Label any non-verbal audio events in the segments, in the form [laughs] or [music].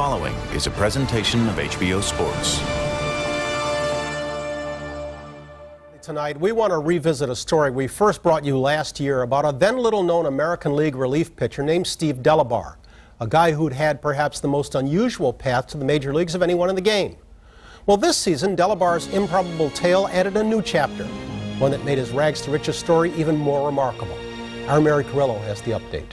following is a presentation of HBO Sports. Tonight, we want to revisit a story we first brought you last year about a then little known American League relief pitcher named Steve Delabar, a guy who'd had perhaps the most unusual path to the major leagues of anyone in the game. Well, this season, Delabar's improbable tale added a new chapter, one that made his rags to riches story even more remarkable. Our Mary Carillo has the update.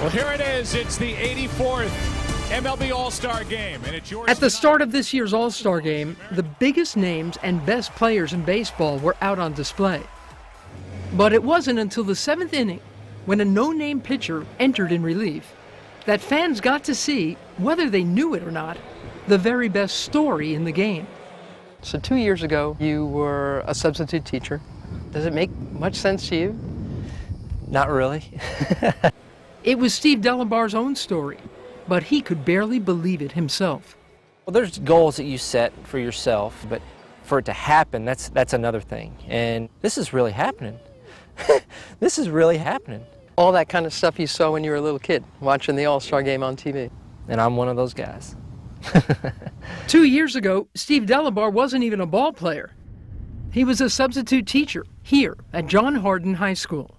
Well, here it is. It's the 84th MLB All-Star Game, and it's yours. At the start of this year's All-Star Game, the biggest names and best players in baseball were out on display. But it wasn't until the seventh inning, when a no-name pitcher entered in relief, that fans got to see, whether they knew it or not, the very best story in the game. So two years ago, you were a substitute teacher. Does it make much sense to you? Not really. [laughs] It was Steve Delabar's own story, but he could barely believe it himself. Well, there's goals that you set for yourself, but for it to happen, that's that's another thing. And this is really happening. [laughs] this is really happening. All that kind of stuff you saw when you were a little kid, watching the All-Star game on TV. And I'm one of those guys. [laughs] Two years ago, Steve Delabar wasn't even a ball player. He was a substitute teacher here at John Hardin High School.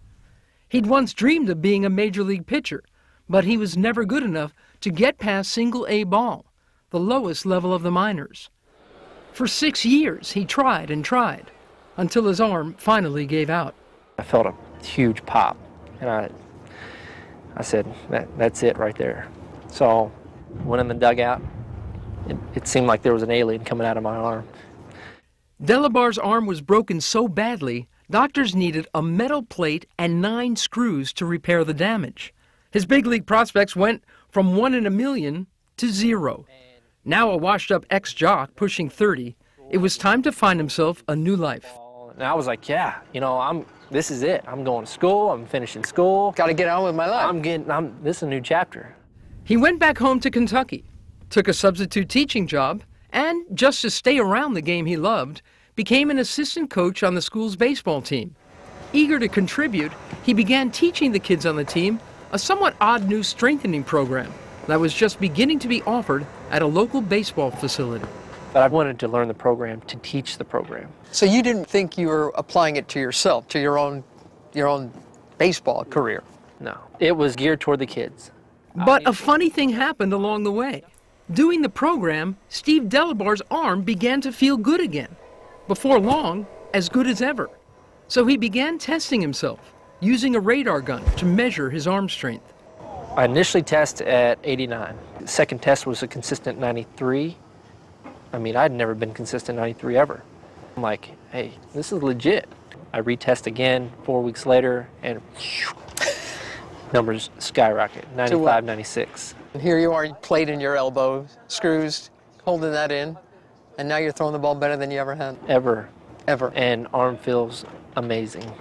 He'd once dreamed of being a major league pitcher, but he was never good enough to get past single A ball, the lowest level of the minors. For six years, he tried and tried until his arm finally gave out. I felt a huge pop, and I, I said, that, that's it right there. So, went in the dugout. It, it seemed like there was an alien coming out of my arm. Delabar's arm was broken so badly, doctors needed a metal plate and nine screws to repair the damage. His big league prospects went from one in a million to zero. Now a washed up ex jock pushing 30, it was time to find himself a new life. And I was like, yeah, you know, I'm. This is it. I'm going to school. I'm finishing school. Got to get on with my life. I'm getting. I'm. This is a new chapter. He went back home to Kentucky, took a substitute teaching job, and just to stay around the game he loved, became an assistant coach on the school's baseball team. Eager to contribute, he began teaching the kids on the team a somewhat odd new strengthening program that was just beginning to be offered at a local baseball facility. But I wanted to learn the program to teach the program. So you didn't think you were applying it to yourself, to your own, your own baseball career? No, it was geared toward the kids. But a funny thing happened along the way. Doing the program, Steve Delabar's arm began to feel good again. Before long, as good as ever. So he began testing himself, using a radar gun to measure his arm strength. I initially tested at 89. The second test was a consistent 93. I mean, I'd never been consistent 93 ever. I'm like, hey, this is legit. I retest again four weeks later, and [laughs] numbers skyrocket 95, 96. And here you are, plate in your elbow, screws, holding that in, and now you're throwing the ball better than you ever had. Ever. Ever. And arm feels amazing.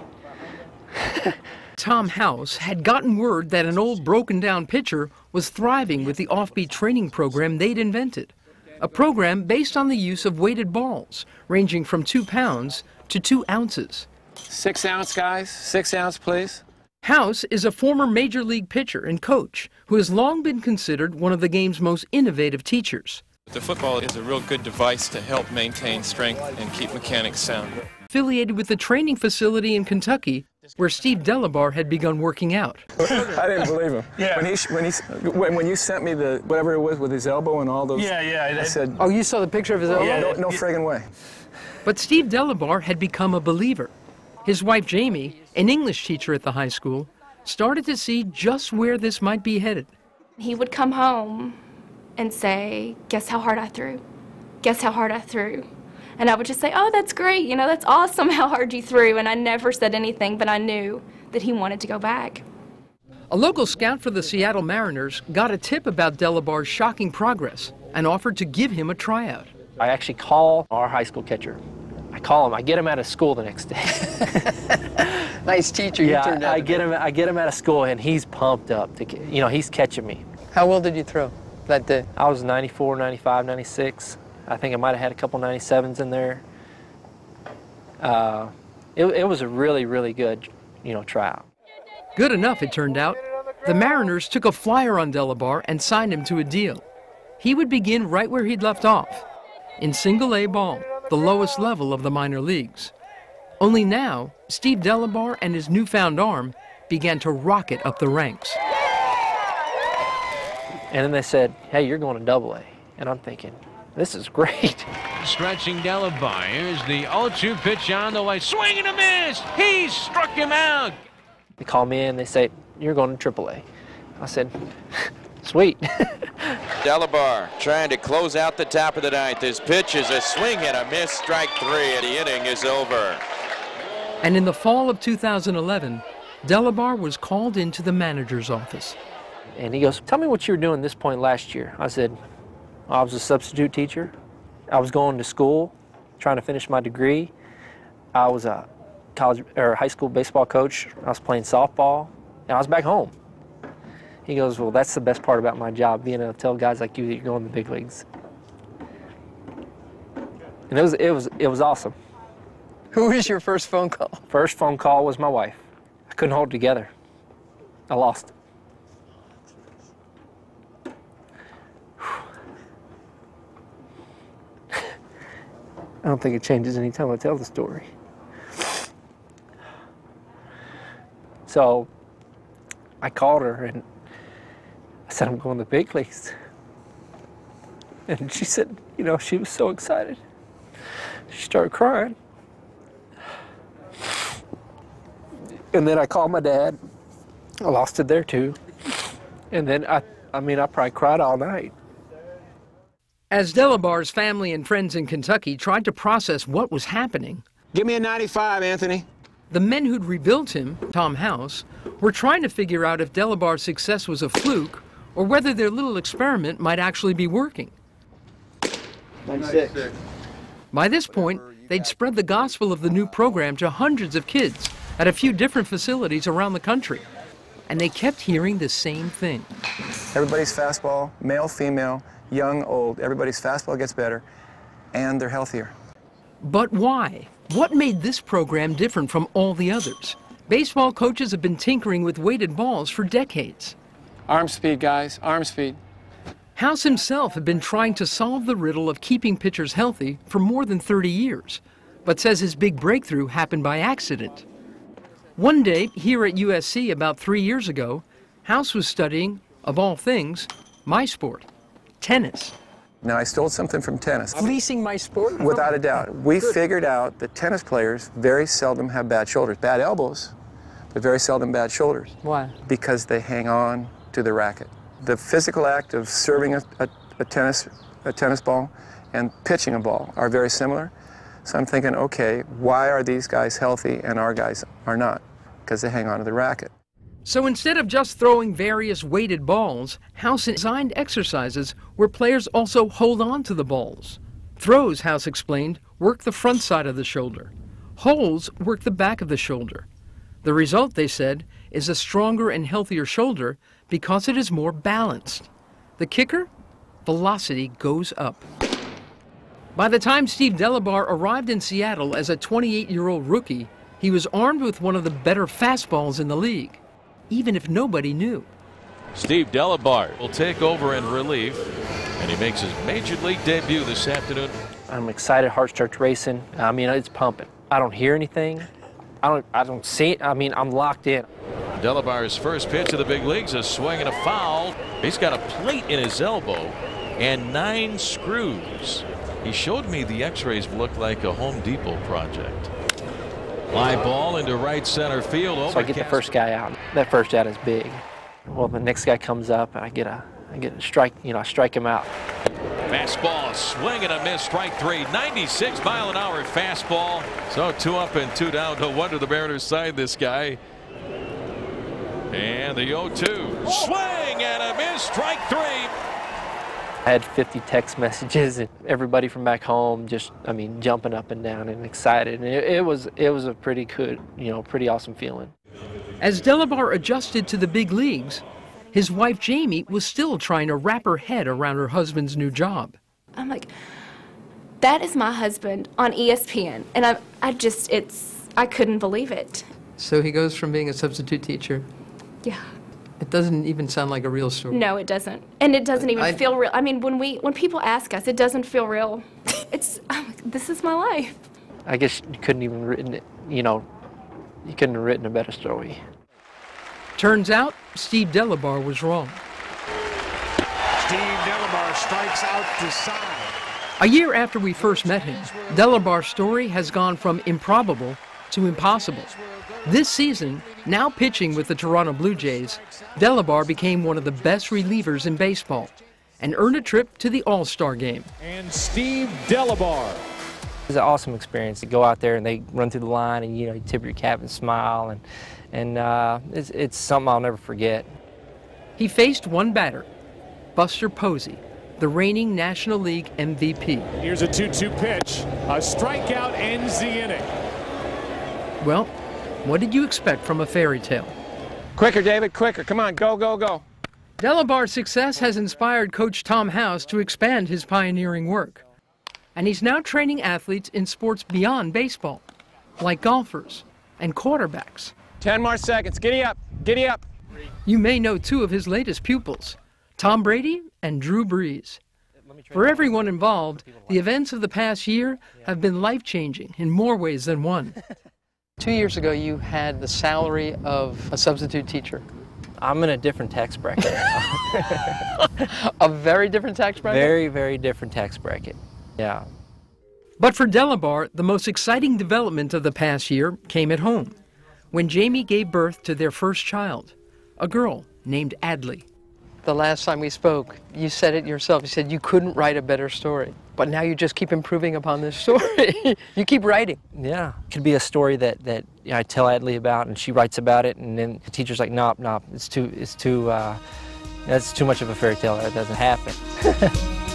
[laughs] Tom House had gotten word that an old broken down pitcher was thriving with the offbeat training program they'd invented. A program based on the use of weighted balls, ranging from two pounds to two ounces. Six ounce, guys. Six ounce, please. House is a former major league pitcher and coach who has long been considered one of the game's most innovative teachers. The football is a real good device to help maintain strength and keep mechanics sound. Affiliated with the training facility in Kentucky where Steve Delabar had begun working out. [laughs] I didn't believe him. Yeah. When he when he when, when you sent me the whatever it was with his elbow and all those. Yeah, yeah. I said, Oh, you saw the picture of his elbow? Yeah. no, no friggin' way. But Steve Delabar had become a believer. His wife Jamie, an English teacher at the high school, started to see just where this might be headed. He would come home and say, Guess how hard I threw? Guess how hard I threw? And I would just say, Oh, that's great. You know, that's awesome how hard you threw. And I never said anything, but I knew that he wanted to go back. A local scout for the Seattle Mariners got a tip about Delabar's shocking progress and offered to give him a tryout. I actually call our high school catcher. I call him. I get him out of school the next day. [laughs] Nice teacher you yeah, turned out I, I get him. I get him out of school, and he's pumped up. To, you know, he's catching me. How well did you throw that day? I was 94, 95, 96. I think I might have had a couple 97s in there. Uh, it, it was a really, really good, you know, tryout. Good enough, it turned out. The Mariners took a flyer on Delabar and signed him to a deal. he would begin right where he'd left off, in single A ball, the lowest level of the minor leagues. Only now, Steve Delabar and his newfound arm began to rocket up the ranks. And then they said, hey, you're going to double A. And I'm thinking, this is great. [laughs] Stretching Delabar. Here's the 0-2 pitch on the way. Swing and a miss. He struck him out. They call me in, they say, you're going to triple A. I said, [laughs] sweet. [laughs] Delabar trying to close out the top of the ninth. His pitch is a swing and a miss, strike three, and the inning is over. And in the fall of 2011, Delabar was called into the manager's office. And he goes, Tell me what you were doing this point last year. I said, I was a substitute teacher. I was going to school, trying to finish my degree. I was a college or high school baseball coach. I was playing softball, and I was back home. He goes, Well, that's the best part about my job, being able to tell guys like you that you're going to the big leagues. And it was, it was, it was awesome. Who was your first phone call? First phone call was my wife. I couldn't hold it together. I lost. I don't think it changes any time I tell the story. So I called her and I said, I'm going to big leagues. And she said, you know, she was so excited. She started crying. And then I called my dad. I lost it there too. And then I, I mean, I probably cried all night. As Delabar's family and friends in Kentucky tried to process what was happening, Give me a 95, Anthony. the men who'd rebuilt him, Tom House, were trying to figure out if Delabar's success was a fluke or whether their little experiment might actually be working. 96. By this point, they'd spread the gospel of the new program to hundreds of kids at a few different facilities around the country. And they kept hearing the same thing. Everybody's fastball, male, female, young, old, everybody's fastball gets better, and they're healthier. But why? What made this program different from all the others? Baseball coaches have been tinkering with weighted balls for decades. Arm speed, guys, arm speed. House himself had been trying to solve the riddle of keeping pitchers healthy for more than 30 years, but says his big breakthrough happened by accident. One day, here at USC about three years ago, House was studying, of all things, my sport, tennis. Now, I stole something from tennis. Fleecing my sport? Without a doubt. We figured out that tennis players very seldom have bad shoulders. Bad elbows, but very seldom bad shoulders. Why? Because they hang on to the racket. The physical act of serving a, a, a tennis, a tennis ball and pitching a ball are very similar. So I'm thinking, okay, why are these guys healthy and our guys are not? Because they hang on to the racket. So instead of just throwing various weighted balls, House designed exercises where players also hold on to the balls. Throws, House explained, work the front side of the shoulder. Holds work the back of the shoulder. The result, they said, is a stronger and healthier shoulder because it is more balanced. The kicker? Velocity goes up. By the time Steve Delabar arrived in Seattle as a 28 year old rookie, he was armed with one of the better fastballs in the league, even if nobody knew. Steve Delabar will take over in relief, and he makes his major league debut this afternoon. I'm excited, heart starts racing. I mean, it's pumping. I don't hear anything. I don't, I don't see it. I mean, I'm locked in. Delabar's first pitch of the big leagues, a swing and a foul. He's got a plate in his elbow and nine screws. He showed me the x-rays look like a Home Depot project. Fly ball into right center field. So I get the first guy out. That first out is big. Well, the next guy comes up, and I get a, I get a strike. You know, I strike him out. Fastball, swing and a miss, strike three. 96 mile an hour fastball. So two up and two down. No wonder the Mariners signed this guy. And the 0-2. Swing and a miss, strike three. I had 50 text messages and everybody from back home just, I mean, jumping up and down and excited. And it, it was, it was a pretty good, you know, pretty awesome feeling. As Delabar adjusted to the big leagues, his wife Jamie was still trying to wrap her head around her husband's new job. I'm like, that is my husband on ESPN. And I, I just, it's, I couldn't believe it. So he goes from being a substitute teacher Yeah. It doesn't even sound like a real story. No, it doesn't. And it doesn't even I- feel real. I mean, when we when people ask us, it doesn't feel real. [laughs] It's this is my life. I guess you couldn't even written it, you know, you couldn't have written a better story. Turns out Steve Delabar was wrong. Steve Delabar strikes out to side. A year after we first met him, Delabar's story has gone from improbable to impossible. This season, now pitching with the Toronto Blue Jays, Delabar became one of the best relievers in baseball and earned a trip to the All Star game. And Steve Delabar. It's an awesome experience to go out there and they run through the line and you know you tip your cap and smile and and uh, it's, it's something I'll never forget. He faced one batter, Buster Posey, the reigning National League MVP. Here's a 2 2 pitch. A strikeout ends the inning. Well, what did you expect from a fairy tale? Quicker, David, quicker. Come on, go, go, go. Delabar's success has inspired Coach Tom House to expand his pioneering work. And he's now training athletes in sports beyond baseball, like golfers and quarterbacks. 10 more seconds. Giddy up, giddy up. You may know two of his latest pupils, Tom Brady and Drew Brees. For everyone involved, the events of the past year have been life changing in more ways than one. [laughs] Two years ago, you had the salary of a substitute teacher. I'm in a different tax bracket. [laughs] A very different tax bracket? very, very different tax bracket. Yeah. But for Delabar, the most exciting development of the past year came at home when Jamie gave birth to their first child, a girl named Adley. The last time we spoke, you said it yourself. You said you couldn't write a better story. But now you just keep improving upon this story. [laughs] you keep writing. Yeah. It Could be a story that, that you know, I tell Adley about and she writes about it and then the teacher's like, nope, nope, it's too, it's too, uh, that's too much of a fairy tale. That doesn't happen. [laughs]